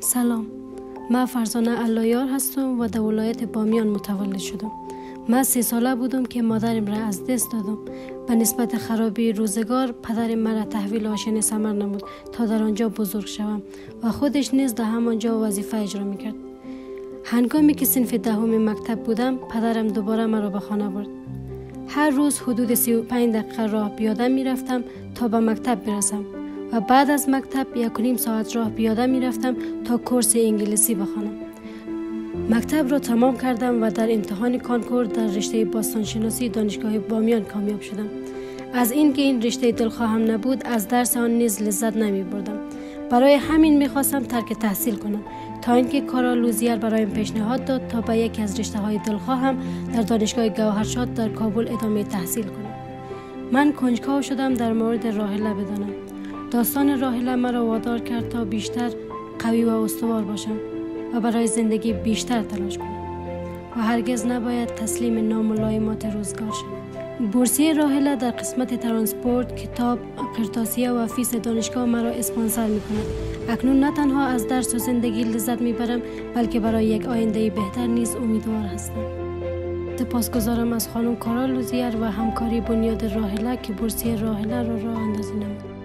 سلام. من فرزانه علایار هستم و در ولایت بامیان متولد شدم. من سه ساله بودم که مادرم را از دست دادم. به نسبت خرابی روزگار پدرم مرا تحویل آشن سمر نمود تا در آنجا بزرگ شوم و خودش نیز در همانجا وظیفه اجرا می‌کرد. هنگامی که سنف دهم مکتب بودم پدرم دوباره مرا به خانه برد. هر روز حدود 35 دقیقه راه بیادم می‌رفتم تا به مکتب برسم. و بعد از مکتب یک نیم ساعت راه پیاده می رفتم تا کورس انگلیسی بخوانم. مکتب را تمام کردم و در امتحان کانکور در رشته باستانشناسی دانشگاه بامیان کامیاب شدم. از اینکه این رشته دلخواهم نبود از درس آن نیز لذت نمی بردم. برای همین می‌خواستم ترک تحصیل کنم تا اینکه کارا لوزیر برایم پیشنهاد داد تا به یکی از رشته های دلخواهم در دانشگاه گوهرشاد در کابل ادامه تحصیل کنم من کنجکاو شدم در مورد راهله بدانم داستان راهله مرا وادار کرد تا بیشتر قوی و استوار باشم و برای زندگی بیشتر تلاش کنم و هرگز نباید تسلیم ناملایمات روزگار شد بورسیه راهله در قسمت ترانسپورت کتاب قرطاسیه و فیس دانشگاه مرا اسپانسر می کند اکنون نه تنها از درس و زندگی لذت می برم بلکه برای یک آینده بهتر نیز امیدوار هستم. سپاسگزارم از خانم کارا لوزیر و همکاری بنیاد راهله که بورسیه راهله را راه اندازی نمود.